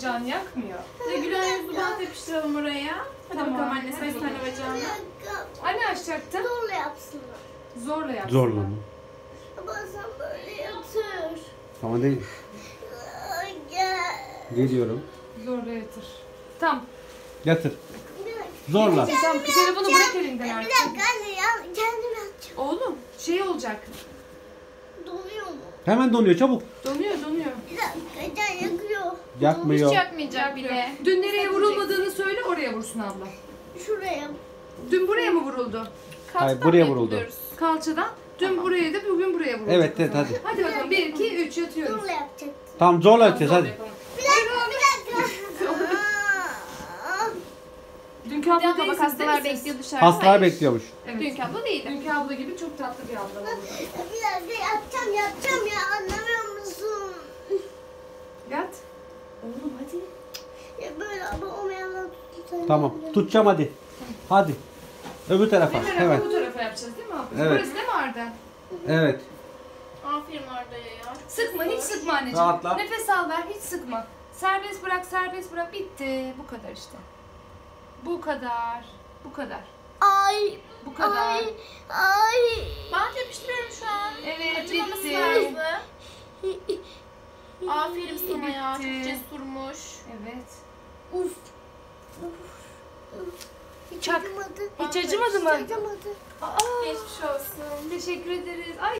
Can yakmıyor. Ve Gülen yüzü bant yapıştıralım oraya. Hadi Tamam. bakalım anne sen tane bacağını. Anne açacaktın. Zorla yapsınlar. Zorla yap. Zorla mı? Ama sen böyle yatır. Tamam değil. Ay, Gel. Geliyorum. Zorla yatır. Tamam. Yatır. Zorla. Tamam telefonu bırak elinden Bir artık. dakika anne ya kendim yatacağım. Oğlum şey olacak. Donuyor mu? Hemen donuyor çabuk. Donuyor donuyor. Bir dakika yakıyor. Yakmıyor. Hiç yakmayacak bile. Dün nereye vurulmadığını söyle oraya vursun abla. Şuraya. Dün buraya mı vuruldu? Hayır, Kalçadan buraya mı vuruldu. yapılıyoruz? Kalçadan. Dün buraya da bugün buraya vuruldu. Evet evet hadi. Hadi bakalım 1 2 3 yatıyoruz. Zorla yapacak. Tamam zorla yatacağız Zorla hadi. yapalım. Bir dakika bir dakika. Aa, Dünkü abla Ama bak değilsiniz hastalar değil bekliyor dışarıda. Hastalar Hayır. bekliyormuş. Evet. Dünkü abla değildi. Dünkü abla gibi çok tatlı bir abla. Bir dakika yatacağım yatacağım ya anlamıyor musun? Yat. Oğlum hadi. Ya böyle ama olmayanlar tutar. Tamam tutacağım hadi. Hadi. Öbür tarafa. Tarafa Evet. bu tarafa yapacağız değil mi abla? Evet. Burası değil mi Arda? Evet. Aferin Arda'ya ya. Sıkma hiç sıkma anneciğim. Rahatla. Nefes al ver hiç sıkma. Serbest bırak serbest bırak bitti. Bu kadar işte. Bu kadar. Bu kadar. Ay Bu kadar. ay ay. Bant yapıştırıyorum şu an. Evet Acımaması bitti. lazım. Aferin sana ya. Bitti. Çok cesurmuş. Evet. Uf. Hiç Çak. acımadı. Hiç acımadı mı? Hiç acımadı. Aa, Geçmiş olsun. teşekkür ederiz. Ay